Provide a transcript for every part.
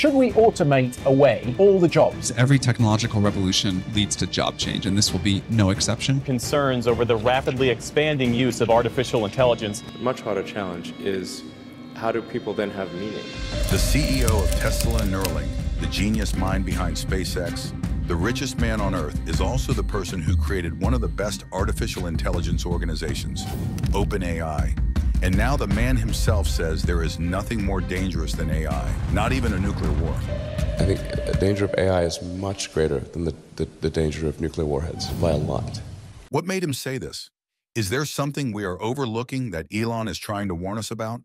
should we automate away all the jobs? Every technological revolution leads to job change, and this will be no exception. Concerns over the rapidly expanding use of artificial intelligence. A much harder challenge is how do people then have meaning? The CEO of Tesla and Neuralink, the genius mind behind SpaceX, the richest man on Earth is also the person who created one of the best artificial intelligence organizations, OpenAI. And now the man himself says there is nothing more dangerous than AI, not even a nuclear war. I think the danger of AI is much greater than the, the, the danger of nuclear warheads by a lot. What made him say this? Is there something we are overlooking that Elon is trying to warn us about?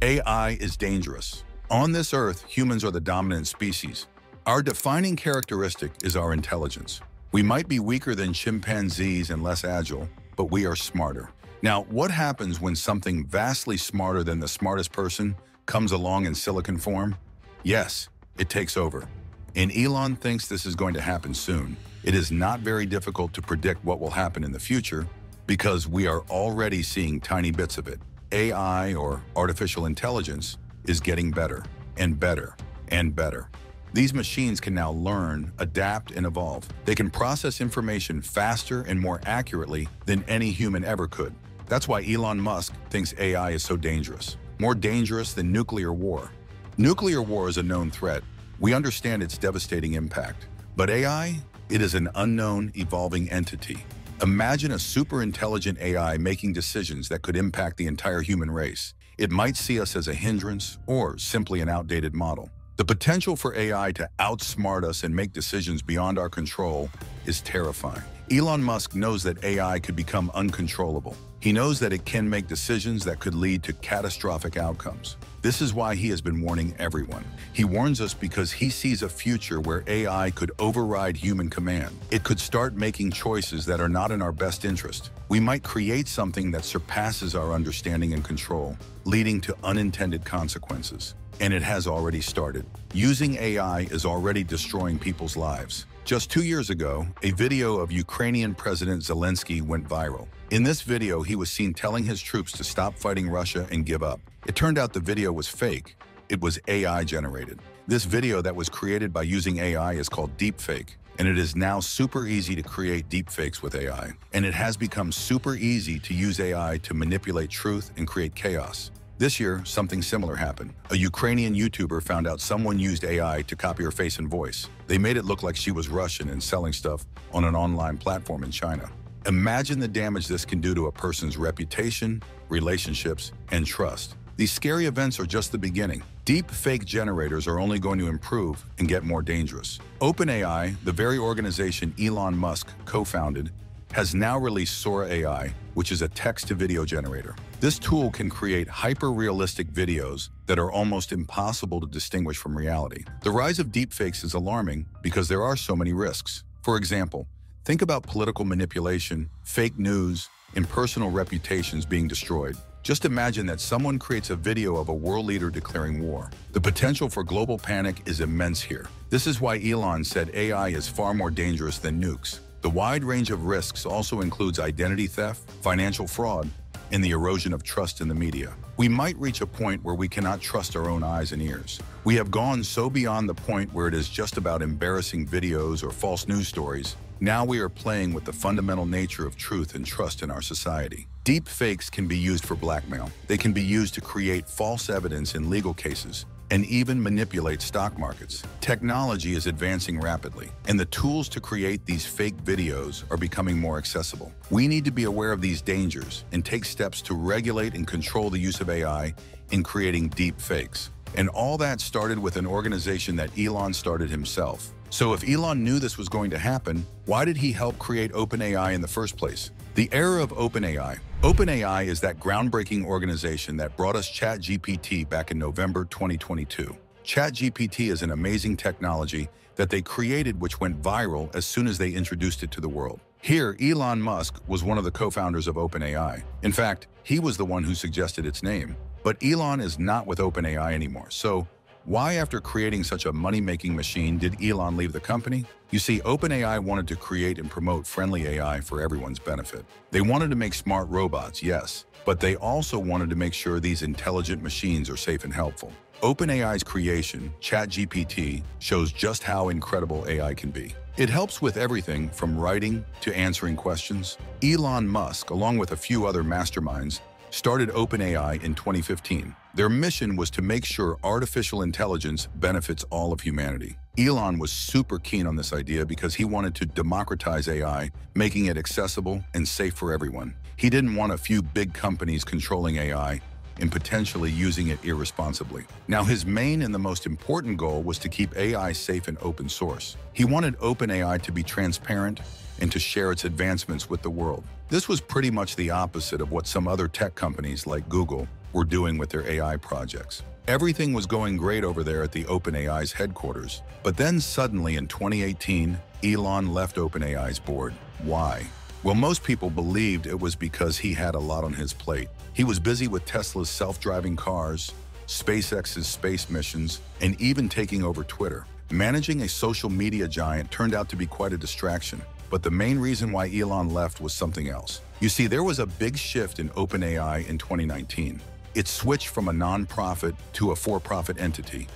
AI is dangerous. On this Earth, humans are the dominant species, our defining characteristic is our intelligence. We might be weaker than chimpanzees and less agile, but we are smarter. Now, what happens when something vastly smarter than the smartest person comes along in silicon form? Yes, it takes over. And Elon thinks this is going to happen soon. It is not very difficult to predict what will happen in the future because we are already seeing tiny bits of it. AI, or artificial intelligence, is getting better and better and better. These machines can now learn, adapt, and evolve. They can process information faster and more accurately than any human ever could. That's why Elon Musk thinks AI is so dangerous. More dangerous than nuclear war. Nuclear war is a known threat. We understand its devastating impact. But AI? It is an unknown, evolving entity. Imagine a super intelligent AI making decisions that could impact the entire human race. It might see us as a hindrance or simply an outdated model. The potential for AI to outsmart us and make decisions beyond our control is terrifying. Elon Musk knows that AI could become uncontrollable. He knows that it can make decisions that could lead to catastrophic outcomes. This is why he has been warning everyone. He warns us because he sees a future where AI could override human command. It could start making choices that are not in our best interest. We might create something that surpasses our understanding and control, leading to unintended consequences. And it has already started. Using AI is already destroying people's lives. Just two years ago, a video of Ukrainian President Zelensky went viral. In this video, he was seen telling his troops to stop fighting Russia and give up. It turned out the video was fake. It was AI generated. This video that was created by using AI is called deepfake, and it is now super easy to create deepfakes with AI. And it has become super easy to use AI to manipulate truth and create chaos. This year, something similar happened. A Ukrainian YouTuber found out someone used AI to copy her face and voice. They made it look like she was Russian and selling stuff on an online platform in China. Imagine the damage this can do to a person's reputation, relationships, and trust. These scary events are just the beginning. Deep fake generators are only going to improve and get more dangerous. OpenAI, the very organization Elon Musk co-founded, has now released Sora AI, which is a text-to-video generator. This tool can create hyper-realistic videos that are almost impossible to distinguish from reality. The rise of deepfakes is alarming because there are so many risks. For example, think about political manipulation, fake news, and personal reputations being destroyed. Just imagine that someone creates a video of a world leader declaring war. The potential for global panic is immense here. This is why Elon said AI is far more dangerous than nukes. The wide range of risks also includes identity theft, financial fraud, and the erosion of trust in the media. We might reach a point where we cannot trust our own eyes and ears. We have gone so beyond the point where it is just about embarrassing videos or false news stories. Now we are playing with the fundamental nature of truth and trust in our society. Deep fakes can be used for blackmail. They can be used to create false evidence in legal cases, and even manipulate stock markets. Technology is advancing rapidly, and the tools to create these fake videos are becoming more accessible. We need to be aware of these dangers and take steps to regulate and control the use of AI in creating deep fakes. And all that started with an organization that Elon started himself. So if Elon knew this was going to happen, why did he help create OpenAI in the first place? The era of OpenAI. OpenAI is that groundbreaking organization that brought us ChatGPT back in November 2022. ChatGPT is an amazing technology that they created which went viral as soon as they introduced it to the world. Here, Elon Musk was one of the co-founders of OpenAI. In fact, he was the one who suggested its name. But Elon is not with OpenAI anymore, so Why, after creating such a money-making machine, did Elon leave the company? You see, OpenAI wanted to create and promote friendly AI for everyone's benefit. They wanted to make smart robots, yes, but they also wanted to make sure these intelligent machines are safe and helpful. OpenAI's creation, ChatGPT, shows just how incredible AI can be. It helps with everything from writing to answering questions. Elon Musk, along with a few other masterminds, started OpenAI in 2015. Their mission was to make sure artificial intelligence benefits all of humanity. Elon was super keen on this idea because he wanted to democratize AI, making it accessible and safe for everyone. He didn't want a few big companies controlling AI and potentially using it irresponsibly. Now, his main and the most important goal was to keep AI safe and open source. He wanted OpenAI to be transparent and to share its advancements with the world. This was pretty much the opposite of what some other tech companies like Google were doing with their AI projects. Everything was going great over there at the OpenAI's headquarters. But then suddenly in 2018, Elon left OpenAI's board. Why? Well, most people believed it was because he had a lot on his plate. He was busy with Tesla's self-driving cars, SpaceX's space missions, and even taking over Twitter. Managing a social media giant turned out to be quite a distraction. But the main reason why Elon left was something else. You see, there was a big shift in OpenAI in 2019. It switched from a non-profit to a for-profit entity.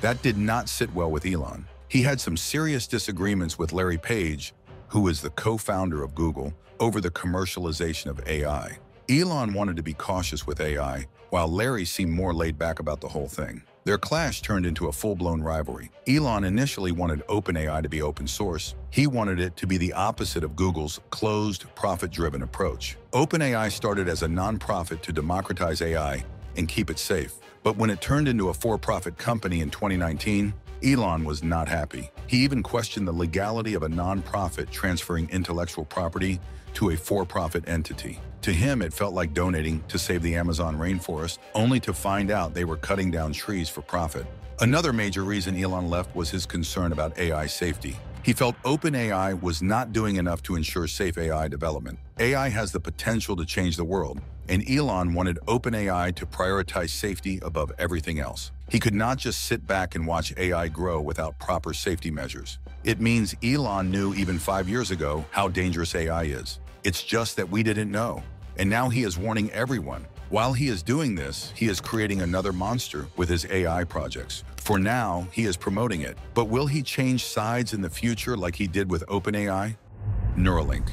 That did not sit well with Elon. He had some serious disagreements with Larry Page, who is the co-founder of Google, over the commercialization of AI. Elon wanted to be cautious with AI, while Larry seemed more laid back about the whole thing. Their clash turned into a full-blown rivalry. Elon initially wanted OpenAI to be open source. He wanted it to be the opposite of Google's closed, profit-driven approach. OpenAI started as a nonprofit to democratize AI and keep it safe. But when it turned into a for-profit company in 2019, Elon was not happy. He even questioned the legality of a nonprofit transferring intellectual property to a for-profit entity. To him, it felt like donating to save the Amazon rainforest, only to find out they were cutting down trees for profit. Another major reason Elon left was his concern about AI safety. He felt OpenAI was not doing enough to ensure safe AI development. AI has the potential to change the world, and Elon wanted OpenAI to prioritize safety above everything else. He could not just sit back and watch AI grow without proper safety measures. It means Elon knew even five years ago how dangerous AI is. It's just that we didn't know. And now he is warning everyone. While he is doing this, he is creating another monster with his AI projects. For now, he is promoting it. But will he change sides in the future like he did with OpenAI? Neuralink.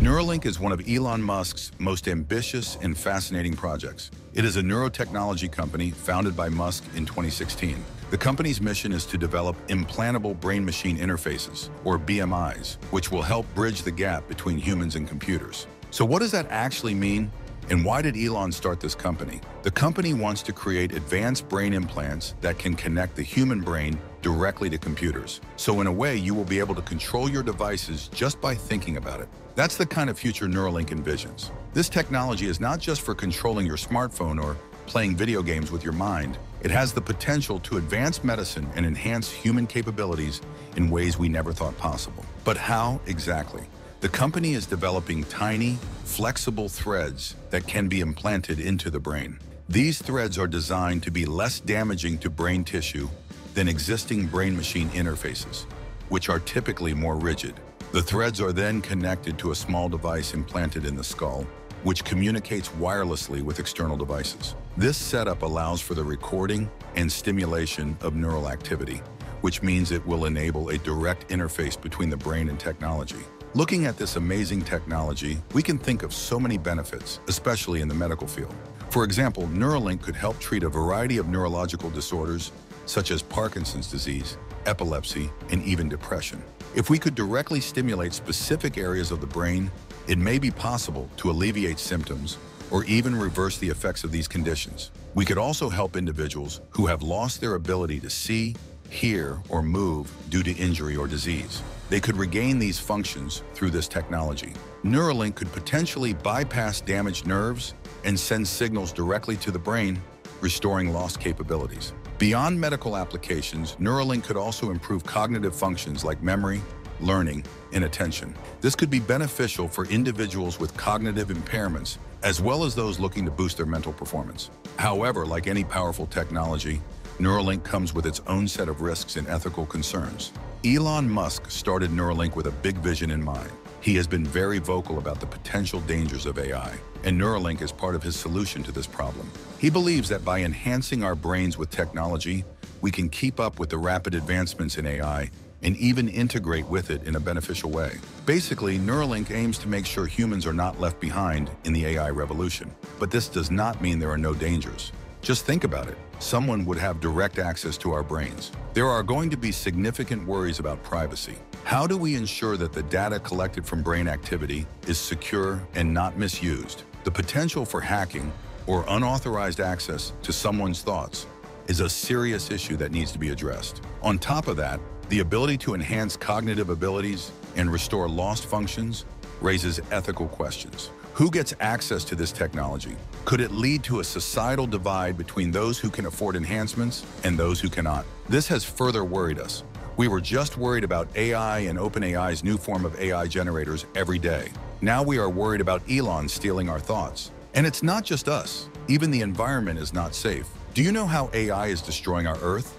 Neuralink is one of Elon Musk's most ambitious and fascinating projects. It is a neurotechnology company founded by Musk in 2016. The company's mission is to develop implantable brain-machine interfaces, or BMIs, which will help bridge the gap between humans and computers. So what does that actually mean? And why did Elon start this company? The company wants to create advanced brain implants that can connect the human brain directly to computers. So in a way, you will be able to control your devices just by thinking about it. That's the kind of future Neuralink envisions. This technology is not just for controlling your smartphone or playing video games with your mind. It has the potential to advance medicine and enhance human capabilities in ways we never thought possible. But how exactly? The company is developing tiny, flexible threads that can be implanted into the brain. These threads are designed to be less damaging to brain tissue than existing brain-machine interfaces, which are typically more rigid. The threads are then connected to a small device implanted in the skull, which communicates wirelessly with external devices. This setup allows for the recording and stimulation of neural activity, which means it will enable a direct interface between the brain and technology. Looking at this amazing technology, we can think of so many benefits, especially in the medical field. For example, Neuralink could help treat a variety of neurological disorders, such as Parkinson's disease, epilepsy, and even depression. If we could directly stimulate specific areas of the brain, it may be possible to alleviate symptoms or even reverse the effects of these conditions. We could also help individuals who have lost their ability to see, hear, or move due to injury or disease. They could regain these functions through this technology. Neuralink could potentially bypass damaged nerves and send signals directly to the brain, restoring lost capabilities. Beyond medical applications, Neuralink could also improve cognitive functions like memory, learning, and attention. This could be beneficial for individuals with cognitive impairments, as well as those looking to boost their mental performance. However, like any powerful technology, Neuralink comes with its own set of risks and ethical concerns. Elon Musk started Neuralink with a big vision in mind. He has been very vocal about the potential dangers of AI, and Neuralink is part of his solution to this problem. He believes that by enhancing our brains with technology, we can keep up with the rapid advancements in AI and even integrate with it in a beneficial way. Basically, Neuralink aims to make sure humans are not left behind in the AI revolution. But this does not mean there are no dangers. Just think about it. Someone would have direct access to our brains. There are going to be significant worries about privacy. How do we ensure that the data collected from brain activity is secure and not misused? The potential for hacking or unauthorized access to someone's thoughts is a serious issue that needs to be addressed. On top of that, the ability to enhance cognitive abilities and restore lost functions raises ethical questions. Who gets access to this technology? Could it lead to a societal divide between those who can afford enhancements and those who cannot? This has further worried us. We were just worried about AI and OpenAI's new form of AI generators every day. Now we are worried about Elon stealing our thoughts. And it's not just us. Even the environment is not safe. Do you know how AI is destroying our Earth?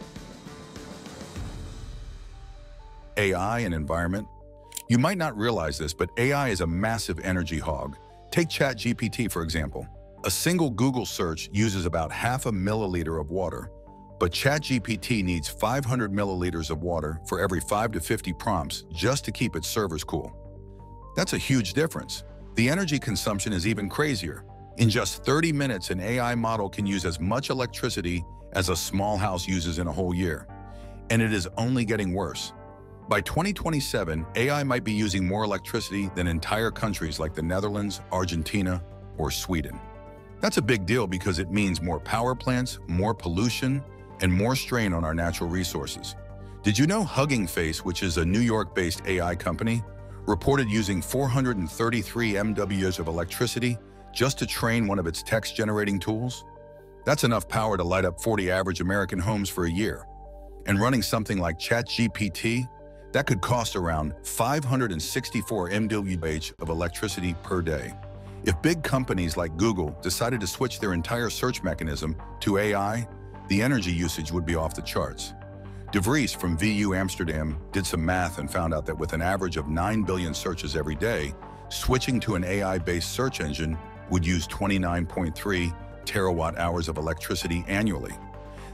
AI and environment? You might not realize this, but AI is a massive energy hog. Take ChatGPT, for example. A single Google search uses about half a milliliter of water, but ChatGPT needs 500 milliliters of water for every 5 to 50 prompts just to keep its servers cool. That's a huge difference. The energy consumption is even crazier. In just 30 minutes, an AI model can use as much electricity as a small house uses in a whole year. And it is only getting worse. By 2027, AI might be using more electricity than entire countries like the Netherlands, Argentina, or Sweden. That's a big deal because it means more power plants, more pollution, and more strain on our natural resources. Did you know Hugging Face, which is a New York-based AI company, reported using 433 MWs of electricity just to train one of its text-generating tools? That's enough power to light up 40 average American homes for a year. And running something like ChatGPT that could cost around 564 MWh of electricity per day. If big companies like Google decided to switch their entire search mechanism to AI, the energy usage would be off the charts. De Vries from VU Amsterdam did some math and found out that with an average of 9 billion searches every day, switching to an AI-based search engine would use 29.3 terawatt hours of electricity annually.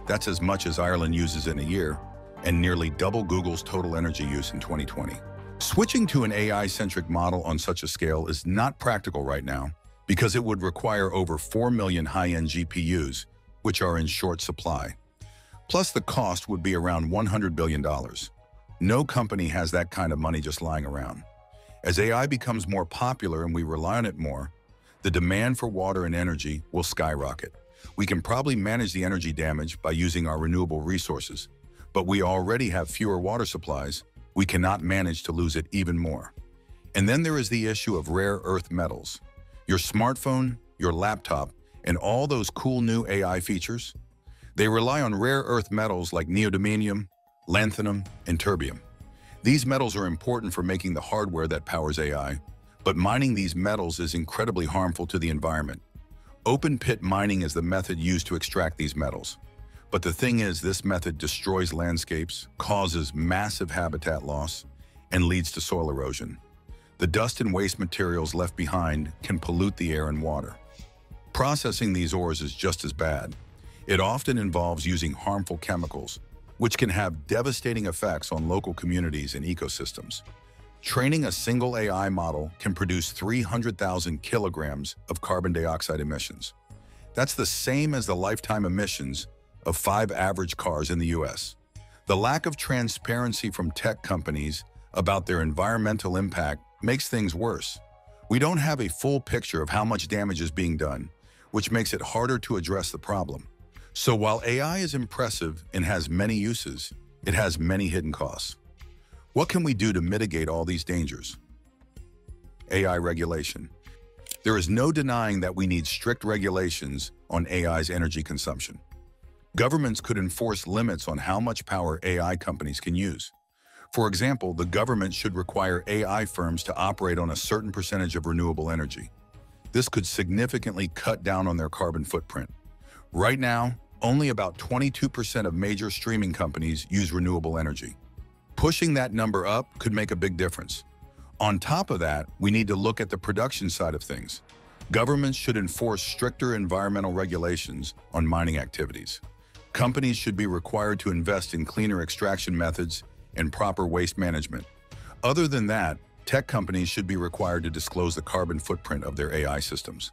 That's as much as Ireland uses in a year, and nearly double Google's total energy use in 2020. Switching to an AI-centric model on such a scale is not practical right now because it would require over 4 million high-end GPUs, which are in short supply. Plus, the cost would be around $100 billion. No company has that kind of money just lying around. As AI becomes more popular and we rely on it more, the demand for water and energy will skyrocket. We can probably manage the energy damage by using our renewable resources, but we already have fewer water supplies, we cannot manage to lose it even more. And then there is the issue of rare earth metals. Your smartphone, your laptop, and all those cool new AI features, they rely on rare earth metals like neodymium, lanthanum, and terbium. These metals are important for making the hardware that powers AI, but mining these metals is incredibly harmful to the environment. Open pit mining is the method used to extract these metals. But the thing is, this method destroys landscapes, causes massive habitat loss, and leads to soil erosion. The dust and waste materials left behind can pollute the air and water. Processing these ores is just as bad. It often involves using harmful chemicals, which can have devastating effects on local communities and ecosystems. Training a single AI model can produce 300,000 kilograms of carbon dioxide emissions. That's the same as the lifetime emissions of five average cars in the US. The lack of transparency from tech companies about their environmental impact makes things worse. We don't have a full picture of how much damage is being done, which makes it harder to address the problem. So while AI is impressive and has many uses, it has many hidden costs. What can we do to mitigate all these dangers? AI regulation. There is no denying that we need strict regulations on AI's energy consumption. Governments could enforce limits on how much power AI companies can use. For example, the government should require AI firms to operate on a certain percentage of renewable energy. This could significantly cut down on their carbon footprint. Right now, only about 22% of major streaming companies use renewable energy. Pushing that number up could make a big difference. On top of that, we need to look at the production side of things. Governments should enforce stricter environmental regulations on mining activities. Companies should be required to invest in cleaner extraction methods and proper waste management. Other than that, tech companies should be required to disclose the carbon footprint of their AI systems.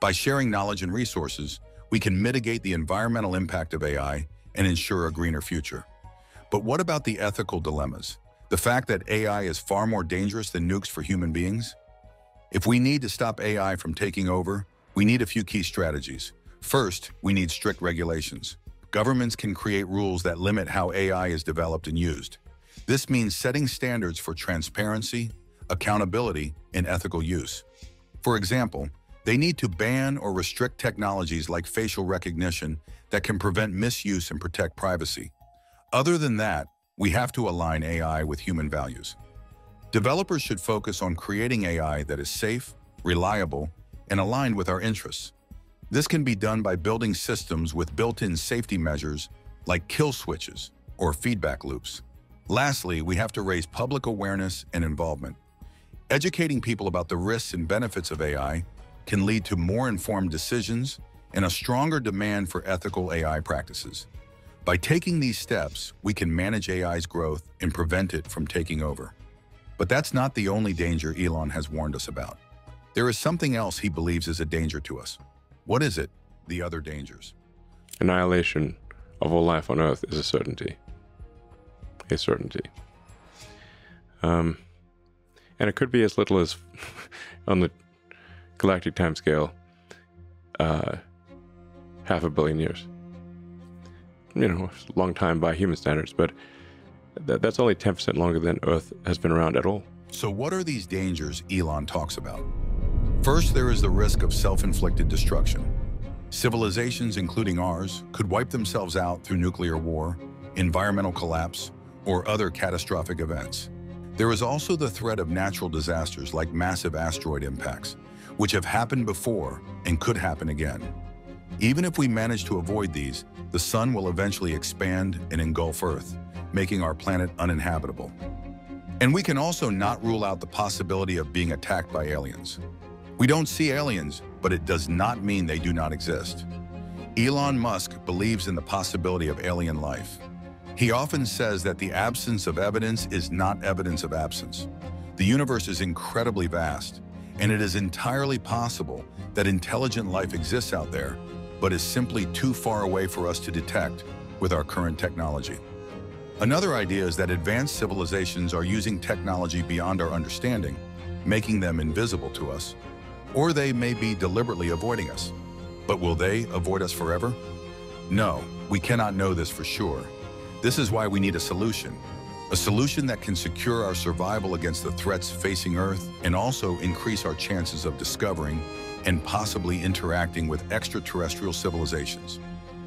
By sharing knowledge and resources, we can mitigate the environmental impact of AI and ensure a greener future. But what about the ethical dilemmas? The fact that AI is far more dangerous than nukes for human beings? If we need to stop AI from taking over, we need a few key strategies. First, we need strict regulations. Governments can create rules that limit how AI is developed and used. This means setting standards for transparency, accountability, and ethical use. For example, they need to ban or restrict technologies like facial recognition that can prevent misuse and protect privacy. Other than that, we have to align AI with human values. Developers should focus on creating AI that is safe, reliable, and aligned with our interests. This can be done by building systems with built-in safety measures like kill switches or feedback loops. Lastly, we have to raise public awareness and involvement. Educating people about the risks and benefits of AI can lead to more informed decisions and a stronger demand for ethical AI practices. By taking these steps, we can manage AI's growth and prevent it from taking over. But that's not the only danger Elon has warned us about. There is something else he believes is a danger to us. What is it? The other dangers. Annihilation of all life on Earth is a certainty. A certainty. Um, and it could be as little as on the galactic timescale, uh, half a billion years. You know, a long time by human standards, but th- that's only 10% longer than Earth has been around at all. So what are these dangers Elon talks about? First, there is the risk of self-inflicted destruction. Civilizations, including ours, could wipe themselves out through nuclear war, environmental collapse, or other catastrophic events. There is also the threat of natural disasters like massive asteroid impacts, which have happened before and could happen again. Even if we manage to avoid these, the sun will eventually expand and engulf Earth, making our planet uninhabitable. And we can also not rule out the possibility of being attacked by aliens. We don't see aliens, but it does not mean they do not exist. Elon Musk believes in the possibility of alien life. He often says that the absence of evidence is not evidence of absence. The universe is incredibly vast, and it is entirely possible that intelligent life exists out there, but is simply too far away for us to detect with our current technology. Another idea is that advanced civilizations are using technology beyond our understanding, making them invisible to us, or they may be deliberately avoiding us. But will they avoid us forever? No, we cannot know this for sure. This is why we need a solution, a solution that can secure our survival against the threats facing Earth and also increase our chances of discovering and possibly interacting with extraterrestrial civilizations.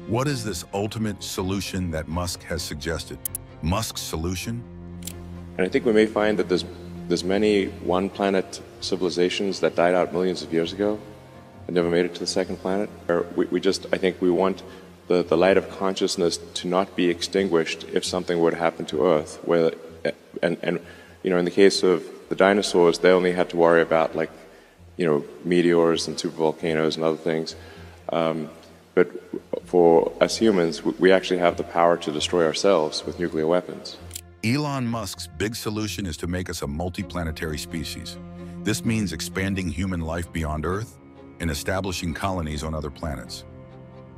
What is this ultimate solution that Musk has suggested? Musk's solution? And I think we may find that there's, there's many one planet civilizations that died out millions of years ago and never made it to the second planet. We, we just, I think we want the, the light of consciousness to not be extinguished if something were to happen to Earth. Where, and, and, you know, in the case of the dinosaurs, they only had to worry about like, you know, meteors and supervolcanoes and other things. Um, but for us humans, we actually have the power to destroy ourselves with nuclear weapons. Elon Musk's big solution is to make us a multiplanetary species. This means expanding human life beyond Earth and establishing colonies on other planets.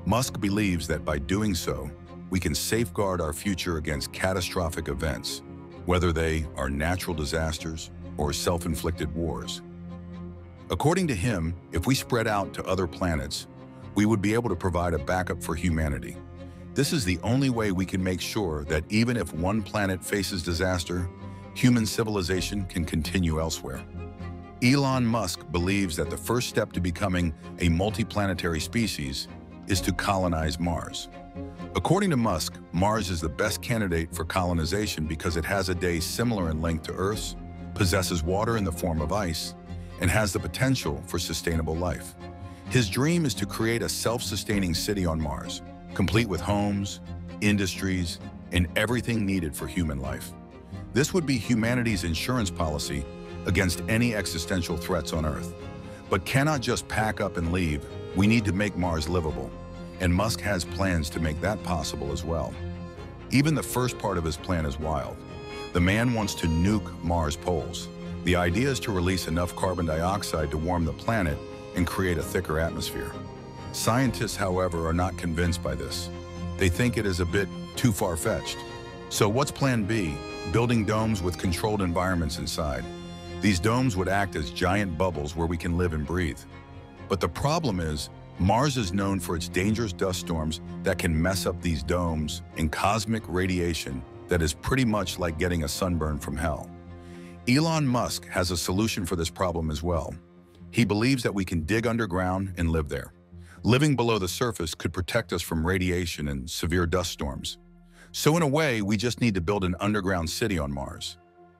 Musk believes that by doing so, we can safeguard our future against catastrophic events, whether they are natural disasters or self-inflicted wars. According to him, if we spread out to other planets, we would be able to provide a backup for humanity. This is the only way we can make sure that even if one planet faces disaster, human civilization can continue elsewhere. Elon Musk believes that the first step to becoming a multiplanetary species is to colonize Mars. According to Musk, Mars is the best candidate for colonization because it has a day similar in length to Earth's, possesses water in the form of ice, and has the potential for sustainable life. His dream is to create a self-sustaining city on Mars. Complete with homes, industries, and everything needed for human life. This would be humanity's insurance policy against any existential threats on Earth. But cannot just pack up and leave, we need to make Mars livable, and Musk has plans to make that possible as well. Even the first part of his plan is wild. The man wants to nuke Mars poles. The idea is to release enough carbon dioxide to warm the planet and create a thicker atmosphere. Scientists, however, are not convinced by this. They think it is a bit too far-fetched. So what's plan B? Building domes with controlled environments inside. These domes would act as giant bubbles where we can live and breathe. But the problem is, Mars is known for its dangerous dust storms that can mess up these domes and cosmic radiation that is pretty much like getting a sunburn from hell. Elon Musk has a solution for this problem as well. He believes that we can dig underground and live there. Living below the surface could protect us from radiation and severe dust storms. So in a way, we just need to build an underground city on Mars.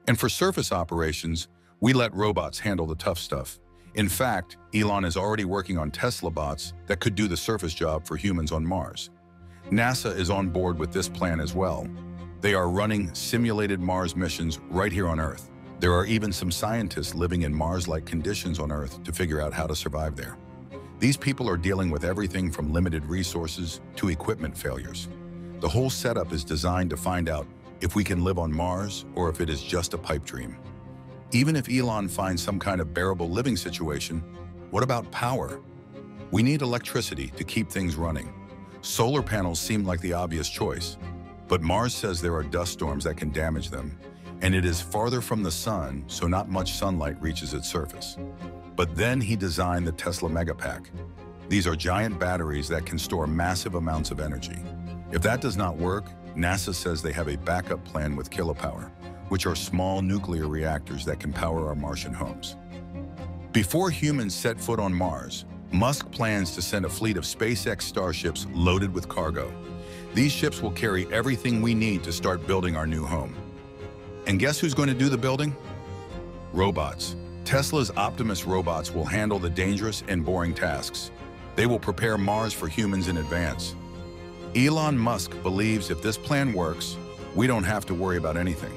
And for surface operations, we let robots handle the tough stuff. In fact, Elon is already working on Tesla bots that could do the surface job for humans on Mars. NASA is on board with this plan as well. They are running simulated Mars missions right here on Earth. There are even some scientists living in Mars-like conditions on Earth to figure out how to survive there. These people are dealing with everything from limited resources to equipment failures. The whole setup is designed to find out if we can live on Mars or if it is just a pipe dream. Even if Elon finds some kind of bearable living situation, what about power? We need electricity to keep things running. Solar panels seem like the obvious choice, but Mars says there are dust storms that can damage them, and it is farther from the sun, so not much sunlight reaches its surface. But then he designed the Tesla Megapack. These are giant batteries that can store massive amounts of energy. If that does not work, NASA says they have a backup plan with kilopower, which are small nuclear reactors that can power our Martian homes. Before humans set foot on Mars, Musk plans to send a fleet of SpaceX starships loaded with cargo. These ships will carry everything we need to start building our new home. And guess who's going to do the building? Robots. Tesla's Optimus robots will handle the dangerous and boring tasks. They will prepare Mars for humans in advance. Elon Musk believes if this plan works, we don't have to worry about anything.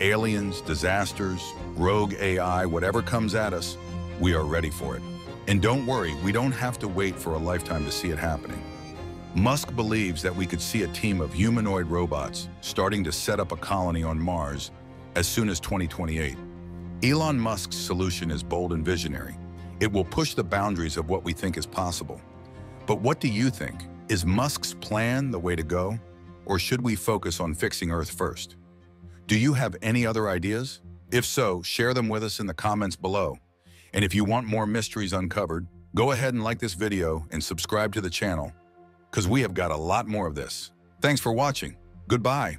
Aliens, disasters, rogue AI, whatever comes at us, we are ready for it. And don't worry, we don't have to wait for a lifetime to see it happening. Musk believes that we could see a team of humanoid robots starting to set up a colony on Mars as soon as 2028. Elon Musk's solution is bold and visionary. It will push the boundaries of what we think is possible. But what do you think? Is Musk's plan the way to go? Or should we focus on fixing Earth first? Do you have any other ideas? If so, share them with us in the comments below. And if you want more mysteries uncovered, go ahead and like this video and subscribe to the channel, because we have got a lot more of this. Thanks for watching. Goodbye.